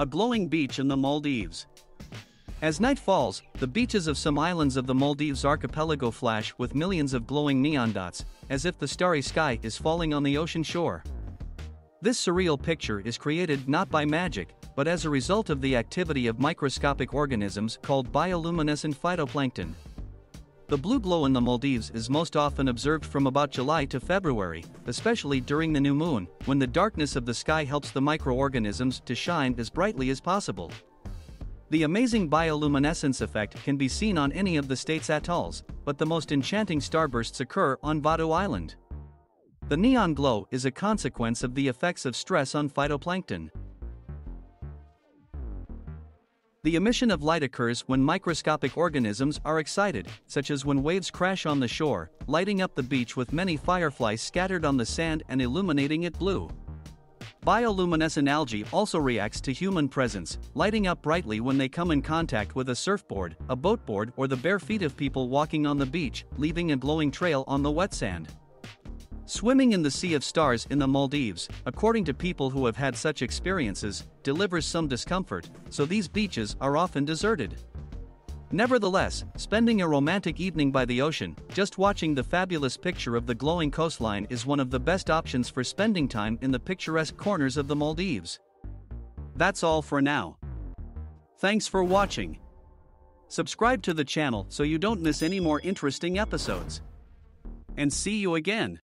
a glowing beach in the Maldives. As night falls, the beaches of some islands of the Maldives archipelago flash with millions of glowing neon dots, as if the starry sky is falling on the ocean shore. This surreal picture is created not by magic, but as a result of the activity of microscopic organisms called bioluminescent phytoplankton. The blue glow in the Maldives is most often observed from about July to February, especially during the new moon, when the darkness of the sky helps the microorganisms to shine as brightly as possible. The amazing bioluminescence effect can be seen on any of the state's atolls, but the most enchanting starbursts occur on Vaadhoo Island. The neon glow is a consequence of the effects of stress on phytoplankton. The emission of light occurs when microscopic organisms are excited, such as when waves crash on the shore, lighting up the beach with many fireflies scattered on the sand and illuminating it blue. Bioluminescent algae also reacts to human presence, lighting up brightly when they come in contact with a surfboard, a boatboard or the bare feet of people walking on the beach, leaving a glowing trail on the wet sand. Swimming in the Sea of Stars in the Maldives, according to people who have had such experiences, delivers some discomfort, so these beaches are often deserted. Nevertheless, spending a romantic evening by the ocean, just watching the fabulous picture of the glowing coastline is one of the best options for spending time in the picturesque corners of the Maldives. That's all for now. Thanks for watching. Subscribe to the channel so you don't miss any more interesting episodes. And see you again.